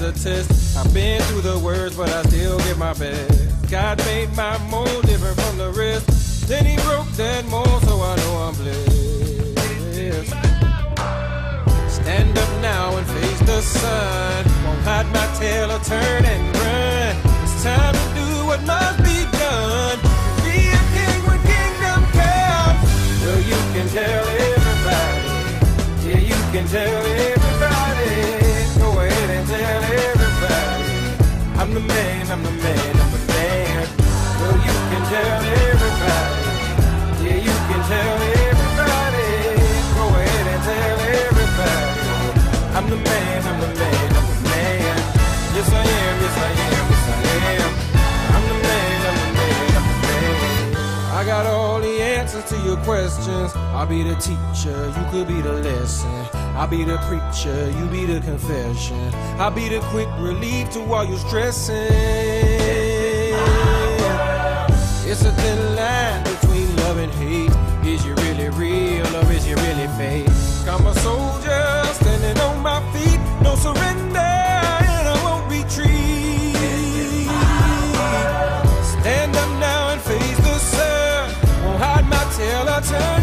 Is a test. I've been through the worst, but I still give my best. God made my mold different from the rest. Then he broke that mold, so I know I'm blessed. Stand up now and face the sun. Won't hide my tail or turn and run. It's time to do what must be done. Be a king when kingdom comes. Well, you can tell everybody. Yeah, you can tell everybody. I'm the man, I'm the man, questions. I'll be the teacher, you could be the lesson. I'll be the preacher, you be the confession. I'll be the quick relief to all your stressing. It's a thin line between love and hate. Is you really real or is you really fake? I'm a soldier standing on my feet, no surrender, and I won't retreat. Stand up now and face the sun. Won't hide my tail or turn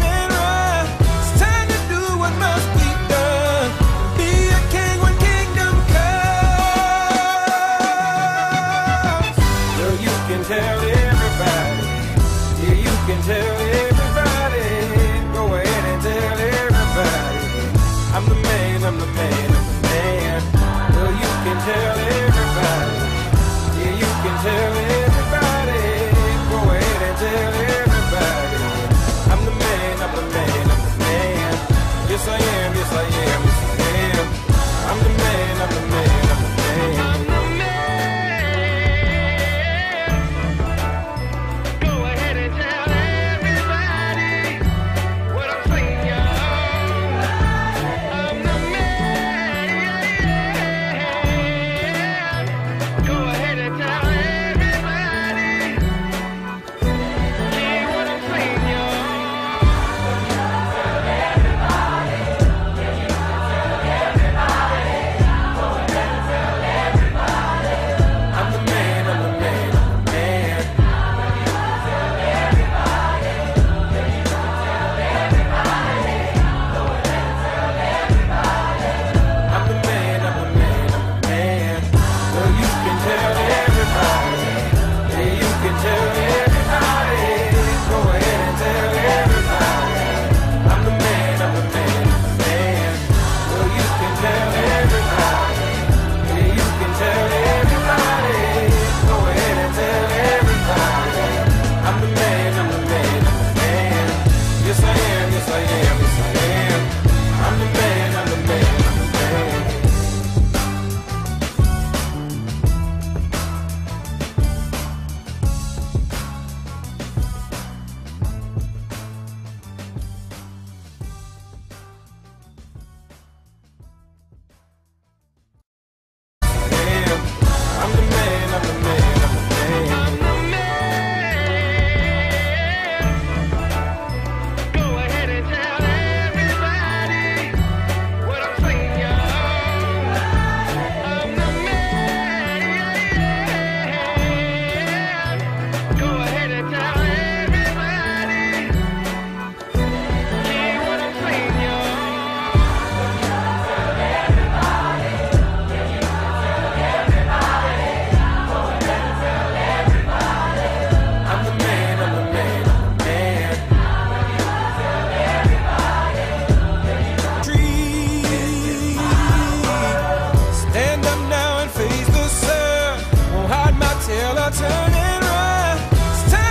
It's time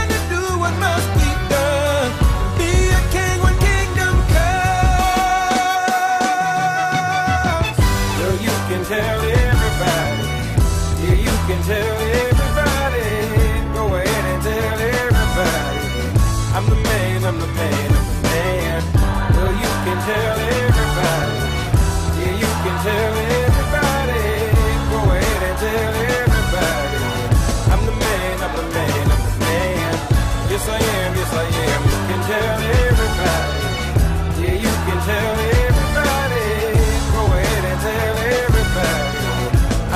to do what must be done. Be a king when kingdom comes. You can tell everybody. Yeah, you can tell everybody.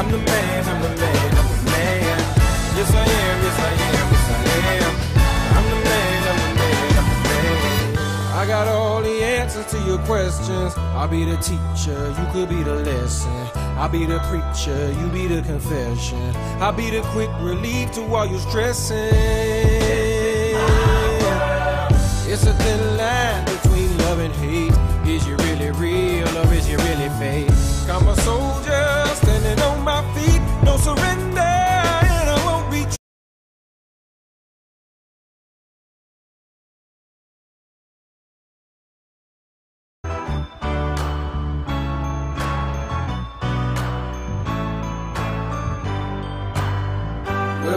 I'm the man, I'm the man, I'm the man. Yes, I am, yes, I am, yes, I am. I'm the man, I'm the man, I'm the man. I got all the answers to your questions. I'll be the teacher, you could be the lesson. I'll be the preacher, you be the confession. I'll be the quick relief to all your stressing. It's a thin line between love and hate. Is you really real or is you really fake?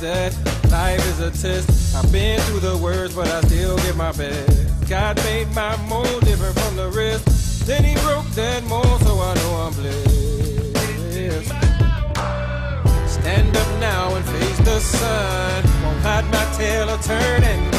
That life is a test. I've been through the worst, but I still give my best. God made my mold different from the rest. Then he broke that mold, so I know I'm blessed. Stand up now and face the sun. Won't hide my tail or turn and